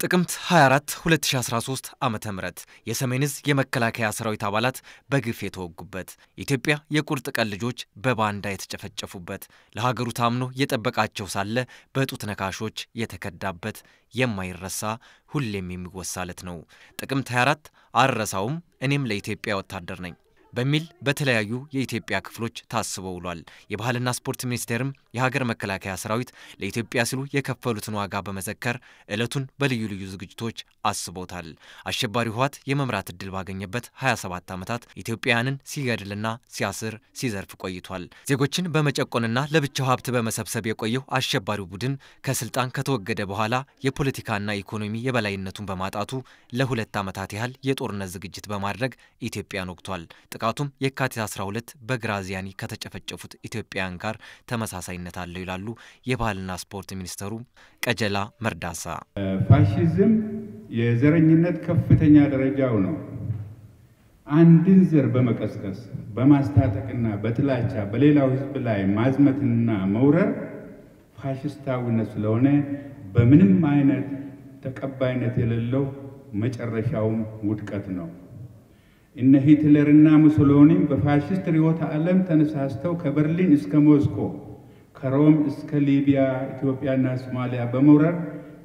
ጥቅምት 24 2013 ዓ ም የሰሜን ዕዝ የመከላከያ ሰራዊት አባላት በግፍ የተወጉበት የኢትዮጵያ የቁርጥ ቀን ልጆች በባንዳ የተጨፈጨፉበት ለሀገሩ ታምኖ የጠበቃቸው ሳለ በጡት ነካሾች የተከዳበት የማይረሳ ሁሌም የሚወሳ ዕለት ነው። ጥቅምት 24 አልረሳውም፣ እኔም ለኢትዮጵያ ወታደር ነኝ በሚል በተለያዩ የኢትዮጵያ ክፍሎች ታስቦ ውሏል። የባህልና ስፖርት ሚኒስቴርም የሀገር መከላከያ ሰራዊት ለኢትዮጵያ ሲሉ የከፈሉትን ዋጋ በመዘከር ዕለቱን በልዩ ልዩ ዝግጅቶች አስቦታል። አሸባሪው ህወሓት የመምራት ዕድል ባገኘበት 27 ዓመታት ኢትዮጵያውያንን ሲገድልና ሲያስር ሲዘርፍ ቆይቷል። ዜጎችን በመጨቆንና ለብቻው ሀብት በመሰብሰብ የቆየው አሸባሪው ቡድን ከስልጣን ከተወገደ በኋላ የፖለቲካና ኢኮኖሚ የበላይነቱን በማጣቱ ለሁለት ዓመታት ያህል የጦርነት ዝግጅት በማድረግ ኢትዮጵያን ወግቷል። ጥቃቱም የካቲት 12 በግራዚያኒ ከተጨፈጨፉት ኢትዮጵያውያን ጋር ተመሳሳይነት አለው ይላሉ የባህልና ስፖርት ሚኒስተሩ ቀጀላ መርዳሳ። ፋሽዝም የዘረኝነት ከፍተኛ ደረጃው ነው። አንድን ዘር በመቀስቀስ በማስታጠቅና በጥላቻ በሌላው ህዝብ ላይ ማዝመትና መውረር ፋሽስታዊነት ስለሆነ በምንም አይነት ተቀባይነት የሌለው መጨረሻውም ውድቀት ነው። እነ ሂትለርና ሙሶሎኒም በፋሽስት ርዕዮተ ዓለም ተነሳስተው ከበርሊን እስከ ሞስኮ ከሮም እስከ ሊቢያ ኢትዮጵያና ሶማሊያ በመውረር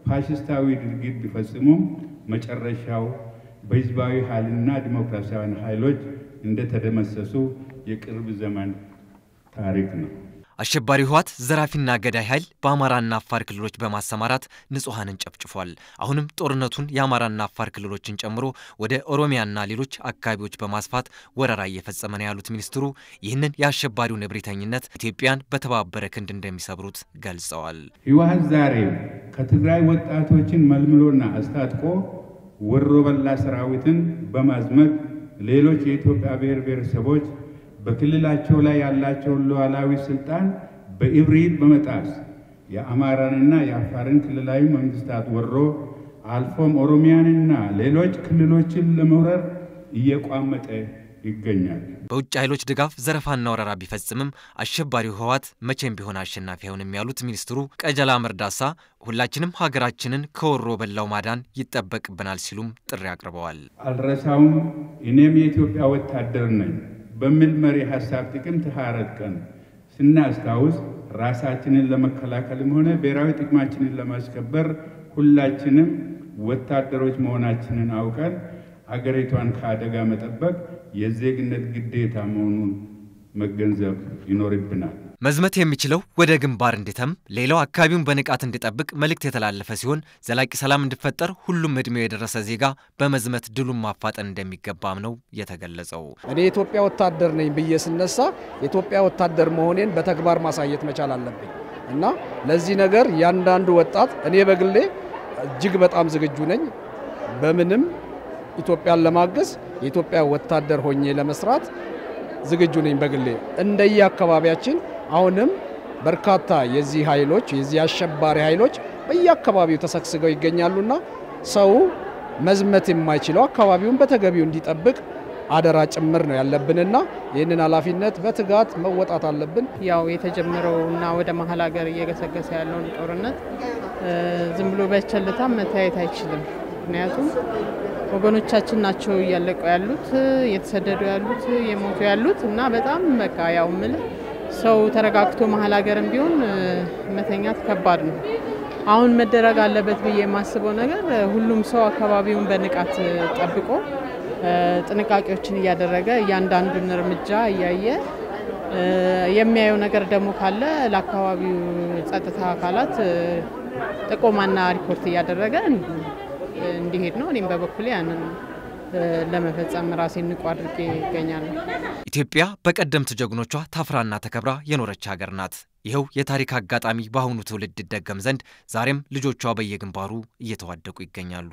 ፋሽስታዊ ድርጊት ቢፈጽሙም መጨረሻው በህዝባዊ ኃይልና ዲሞክራሲያዊ ኃይሎች እንደተደመሰሱ የቅርብ ዘመን ታሪክ ነው። አሸባሪው ህወሓት ዘራፊና ገዳይ ኃይል በአማራና አፋር ክልሎች በማሰማራት ንጹሐንን ጨፍጭፏል። አሁንም ጦርነቱን የአማራና አፋር ክልሎችን ጨምሮ ወደ ኦሮሚያና ሌሎች አካባቢዎች በማስፋት ወረራ እየፈጸመ ነው ያሉት ሚኒስትሩ ይህንን የአሸባሪውን እብሪተኝነት ኢትዮጵያን በተባበረ ክንድ እንደሚሰብሩት ገልጸዋል። ህወሓት ዛሬ ከትግራይ ወጣቶችን መልምሎና አስታጥቆ ወሮ በላ ሰራዊትን በማዝመት ሌሎች የኢትዮጵያ ብሔር ብሔረሰቦች በክልላቸው ላይ ያላቸውን ሉዓላዊ ስልጣን በኢብሪት በመጣስ የአማራንና የአፋርን ክልላዊ መንግስታት ወሮ አልፎም ኦሮሚያንና ሌሎች ክልሎችን ለመውረር እየቋመጠ ይገኛል። በውጭ ኃይሎች ድጋፍ ዘረፋና ወረራ ቢፈጽምም አሸባሪው ህወሓት መቼም ቢሆን አሸናፊ አይሆንም ያሉት ሚኒስትሩ ቀጀላ መርዳሳ ሁላችንም ሀገራችንን ከወሮ በላው ማዳን ይጠበቅብናል ሲሉም ጥሪ አቅርበዋል። አልረሳውም፣ እኔም የኢትዮጵያ ወታደር ነኝ በሚል መሪ ሀሳብ ጥቅምት 24 ቀን ስናስታውስ ራሳችንን ለመከላከልም ሆነ ብሔራዊ ጥቅማችንን ለማስከበር ሁላችንም ወታደሮች መሆናችንን አውቀን አገሪቷን ከአደጋ መጠበቅ የዜግነት ግዴታ መሆኑን መገንዘብ ይኖርብናል። መዝመት የሚችለው ወደ ግንባር እንዲተም ሌላው አካባቢውን በንቃት እንዲጠብቅ መልእክት የተላለፈ ሲሆን ዘላቂ ሰላም እንዲፈጠር ሁሉም እድሜው የደረሰ ዜጋ በመዝመት ድሉን ማፋጠን እንደሚገባም ነው የተገለጸው። እኔ የኢትዮጵያ ወታደር ነኝ ብዬ ስነሳ የኢትዮጵያ ወታደር መሆኔን በተግባር ማሳየት መቻል አለብኝ እና ለዚህ ነገር ያንዳንዱ ወጣት እኔ በግሌ እጅግ በጣም ዝግጁ ነኝ። በምንም ኢትዮጵያን ለማገዝ የኢትዮጵያ ወታደር ሆኜ ለመስራት ዝግጁ ነኝ በግሌ እንደየ አካባቢያችን አሁንም በርካታ የዚህ ኃይሎች የዚህ አሸባሪ ኃይሎች በየአካባቢው ተሰግስገው ይገኛሉና ሰው መዝመት የማይችለው አካባቢውን በተገቢው እንዲጠብቅ አደራ ጭምር ነው ያለብንና ይህንን ኃላፊነት በትጋት መወጣት አለብን። ያው የተጀመረውና ወደ መሀል ሀገር እየገሰገሰ ያለውን ጦርነት ዝም ብሎ በቸልታ መታየት አይችልም። ምክንያቱም ወገኖቻችን ናቸው እያለቁ ያሉት፣ እየተሰደዱ ያሉት፣ እየሞቱ ያሉት እና በጣም በቃ ያው ምልህ ሰው ተረጋግቶ መሀል ሀገርም ቢሆን መተኛት ከባድ ነው። አሁን መደረግ አለበት ብዬ የማስበው ነገር ሁሉም ሰው አካባቢውን በንቃት ጠብቆ ጥንቃቄዎችን እያደረገ እያንዳንዱን እርምጃ እያየ የሚያየው ነገር ደግሞ ካለ ለአካባቢው ጸጥታ አካላት ጥቆማና ሪፖርት እያደረገ እንዲሄድ ነው። እኔም በበኩሌ ያንን ለመፈጸም ራሴን ንቁ አድርጌ ይገኛለሁ። ኢትዮጵያ በቀደምት ጀግኖቿ ታፍራና ተከብራ የኖረች ሀገር ናት። ይኸው የታሪክ አጋጣሚ በአሁኑ ትውልድ ይደገም ዘንድ ዛሬም ልጆቿ በየግንባሩ እየተዋደቁ ይገኛሉ።